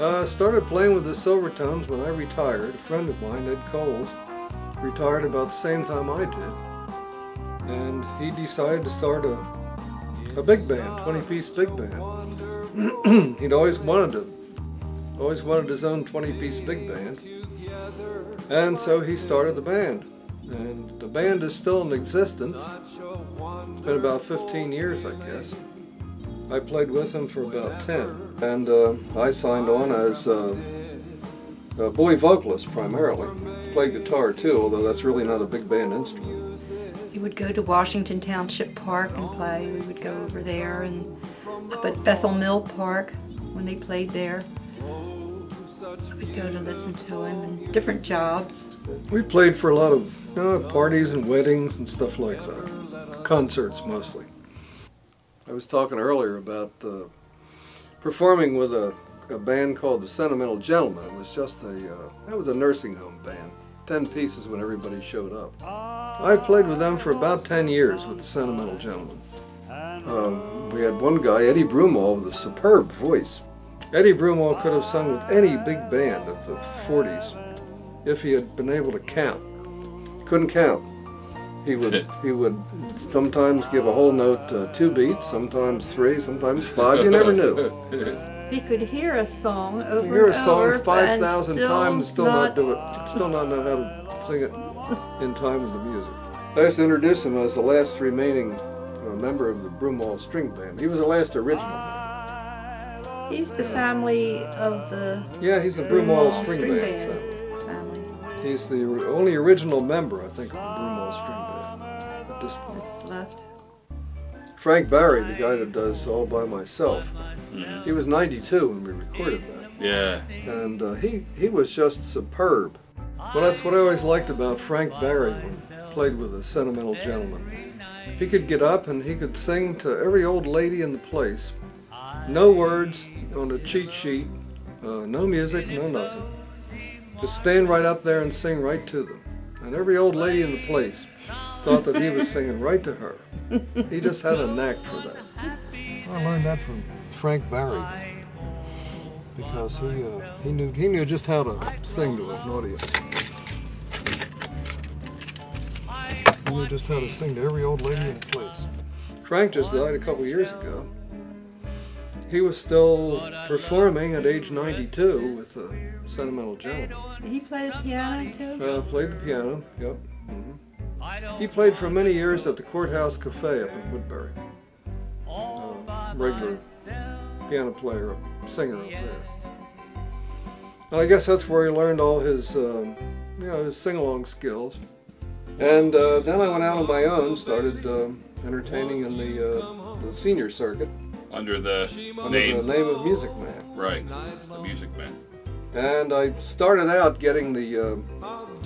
Uh, started playing with the Silvertones when I retired. A friend of mine, Ed Coles, retired about the same time I did. And he decided to start a, a big band, 20-piece big band. He'd always wanted to, always wanted his own 20-piece big band. And so he started the band. And the band is still in existence. It's been about 15 years, I guess. I played with him for about 10. And uh, I signed on as uh, a boy vocalist primarily. Played guitar too, although that's really not a big band instrument. We would go to Washington Township Park and play. We would go over there and up at Bethel Mill Park when they played there. We'd go to listen to him and different jobs. We played for a lot of uh, parties and weddings and stuff like that. Concerts mostly. I was talking earlier about uh, performing with a, a, band called the Sentimental Gentlemen. It was just a, uh, that was a nursing home band. Ten pieces when everybody showed up. I played with them for about 10 years with the Sentimental Gentlemen. Um, we had one guy, Eddie Broomall, with a superb voice. Eddie Broomall could have sung with any big band of the 40s if he had been able to count. Couldn't count. He would he would sometimes give a whole note uh, two beats, sometimes three, sometimes five. You never knew. He could hear a song over hear a song and five thousand times still not, not do it. Still not know how to sing it in time with the music. I used to introduce him as the last remaining uh, member of the Broomall String Band. He was the last original. He's the family of the Yeah, he's the Broomall, Broomall String, String Band. Band. Family. family He's the only original member, I think, of the Broomall String Band at this point. that's left. Frank Barry, the guy that does All By Myself, he was 92 when we recorded that. Yeah. And uh, he, he was just superb. Well, that's what I always liked about Frank Barry when he played with a sentimental gentleman. He could get up and he could sing to every old lady in the place. No words on a cheat sheet, uh, no music, no nothing. Just stand right up there and sing right to them. And every old lady in the place thought that he was singing right to her. He just had a knack for that. I learned that from Frank Barry because he uh, he knew he knew just how to sing to an audience. He knew just how to sing to every old lady in the place. Frank just died a couple years ago. He was still performing at age 92 with the Sentimental Gentleman. Did he play the piano too? Uh, played the piano, yep. hmm He played for many years at the Courthouse Cafe up in Woodbury. Uh, regular piano player, singer up there. And I guess that's where he learned all his, um, you know, his sing-along skills. And uh, then I went out on my own, started um, entertaining in the, uh, the senior circuit Under the under name. the name of Music Man. Right. The Music Man. And I started out getting the uh,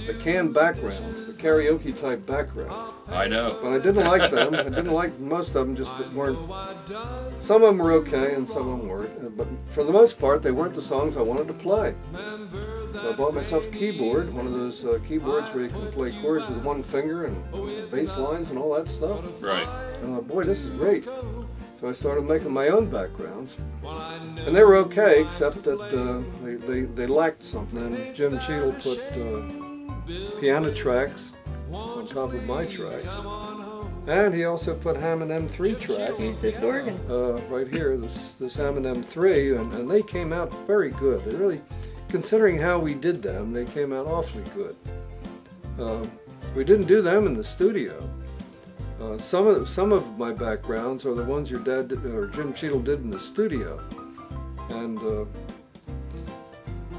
the canned backgrounds, the karaoke type backgrounds. I know. But I didn't like them. I didn't like most of them. Just weren't. Some of them were okay, and some of them weren't. Uh, But for the most part, they weren't the songs I wanted to play. So I bought myself a keyboard, one of those uh, keyboards where you can play chords with one finger and bass lines and all that stuff. Right. And I thought, boy, this is great. So I started making my own backgrounds. And they were okay, except that uh, they, they, they lacked something. And Jim Cheadle put uh, piano tracks on top of my tracks. And he also put Hammond M3 tracks Use this organ. uh, right here, this, this Hammond M3, and, and they came out very good. They really, considering how we did them, they came out awfully good. Uh, we didn't do them in the studio. Uh, some of some of my backgrounds are the ones your dad did, or Jim Cheadle did in the studio, and uh,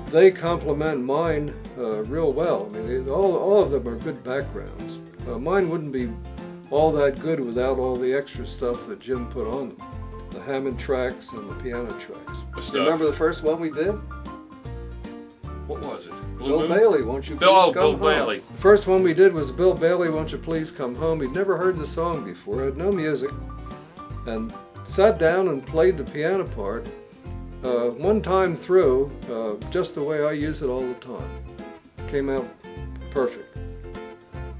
they complement mine uh, real well. I mean, they, all all of them are good backgrounds. Uh, mine wouldn't be all that good without all the extra stuff that Jim put on them, the Hammond tracks and the piano tracks. Remember the first one we did? What was it? Blue Bill Moon? Bailey, won't you please Bill- oh, come Bill home? Bailey. The first one we did was Bill Bailey, won't you please come home? He'd never heard the song before, had no music, and sat down and played the piano part uh, one time through, uh, just the way I use it all the time. Came out perfect.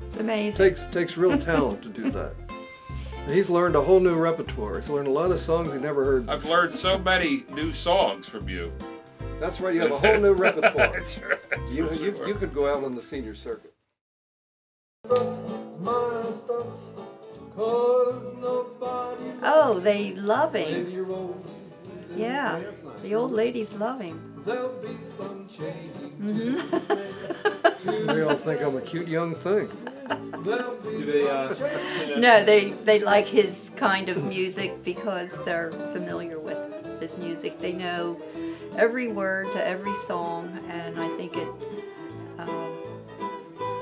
It's amazing. Takes takes real talent to do that. He's learned a whole new repertoire. He's learned a lot of songs he never heard. I've learned so many new songs from you. That's right. You have a whole new repertoire. That's right. That's You, for you, sure. you could go out on the senior circuit. Oh, they love him. Yeah, the old ladies love him. Mm-hmm. They all think I'm a cute young thing. Do they, uh, no, they they like his kind of music because they're familiar with his music. They know every word to every song, and I think it um,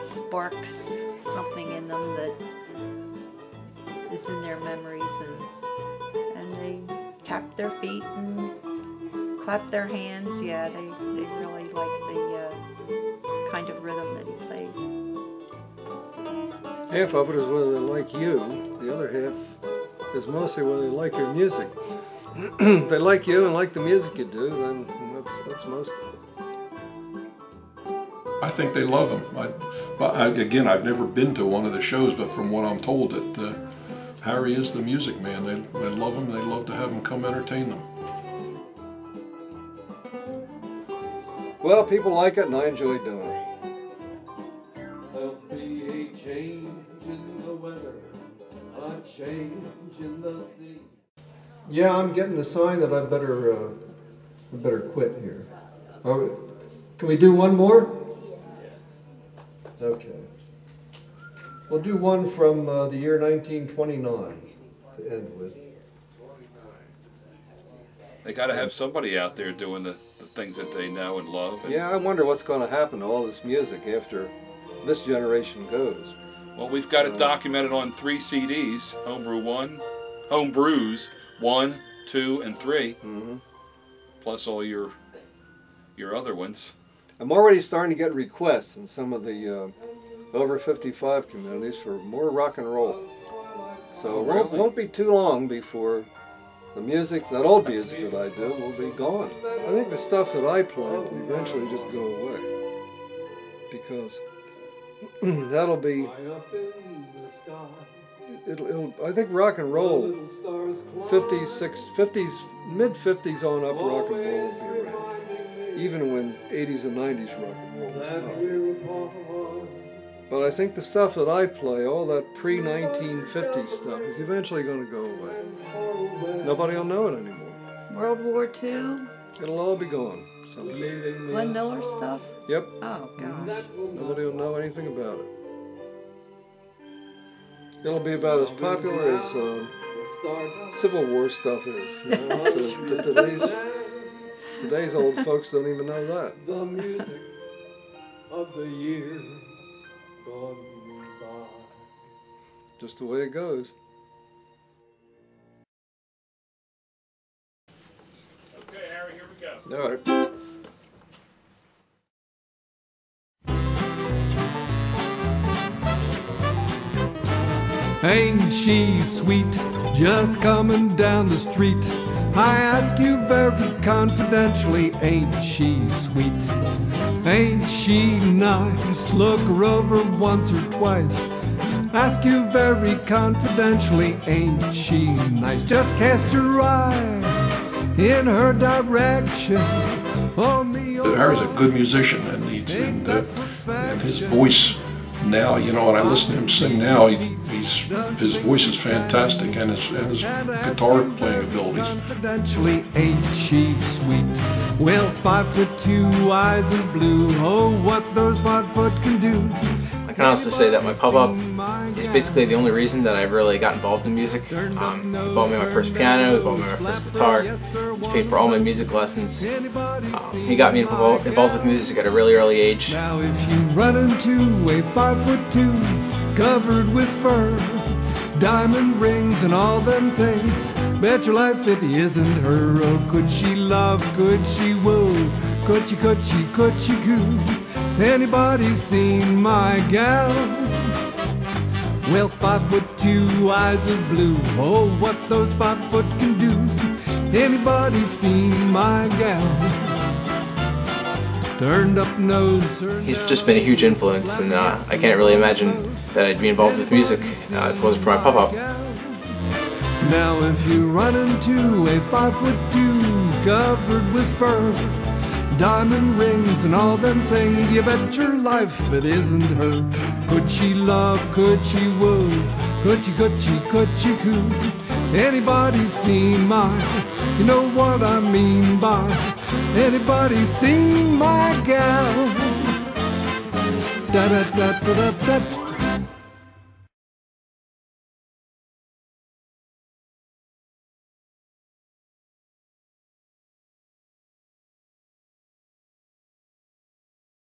sparks something in them that is in their memories, and and they tap their feet and clap their hands. Yeah, they they really like the uh, kind of rhythm that he plays. Half of it is whether they like you. The other half is mostly whether they like your music. If they like you and like the music you do, then that's, that's most of it. I think they love him. I, but I, again, I've never been to one of the shows, but from what I'm told, that uh, Harry is the music man. They, they love him. They love to have him come entertain them. Well, people like it and I enjoy doing it. Yeah, I'm getting the sign that I better, uh, I better quit here. Are we- can we do one more? Okay. We'll do one from uh, the year 1929 to end with. They got to have somebody out there doing the, the things that they know and love. And, Yeah, I wonder what's going to happen to all this music after this generation goes. Well, we've got it documented on three CDs: Homebrew One, Homebrews One, Two, and 3 Mhm. plus all your your other ones. I'm already starting to get requests in some of the uh, over 55 communities for more rock and roll. So Oh, it won't, won't be too long before the music, that old music that I do, will be gone. I think the stuff that I play will eventually just go away because that'll be. It'll, it'll, I think rock and roll, 50s, 50s, mid 50s on up, rock and roll will be around even when 80s and 90s rock and roll was popular. But I think the stuff that I play, all that pre 1950 stuff, is eventually going to go away. Nobody will know it anymore. World War II, It'll all be gone. someday. Glenn Miller stuff. Yep, Oh gosh. nobody will know anything about it. It'll be about as popular as um, Civil War stuff is. You know? to, to today's, today's old folks don't even know that. the music of the years gone by. Just the way it goes. Okay, Harry, here we go. All right. Ain't she sweet, just coming down the street? I ask you very confidentially, ain't she sweet? Ain't she nice? Look her over once or twice. Ask you very confidentially, ain't she nice? Just cast your eye in her direction. Oh, me, oh, Harry's a good musician, and, he, and, uh, and his voice now, you know, when I listen to him sing now, he, he's his voice is fantastic, and his and his guitar playing abilities. Confidentially, ain't she sweet? Well, five foot two, eyes of blue. Oh, what those five foot can do. I can honestly say that my pub up is basically the only reason that I really got involved in music. Um, he bought me my first piano, he bought me my first guitar, he paid for all my music lessons. Um, he got me involved, involved with music at a really early age. Now, if you run into a five foot two covered with fur, diamond rings and all them things, bet your life it isn't her. Oh, could she love? Could she woo? Could she, could she, could she coo? Anybody seen my gal? Well, five foot two, eyes of blue. Oh, what those five foot can do. Anybody seen my gal? Turned up nose. He's just been a huge influence, and uh, I can't really imagine that I'd be involved with music uh, if it wasn't for my pop-up. Now if you run into a five foot two covered with fur, Diamond rings and all them things, you bet your life it isn't her. Could she love, could she woo, could she, could she, could she coo? Anybody seen my, you know what I mean by, anybody seen my gal? Da da da da da da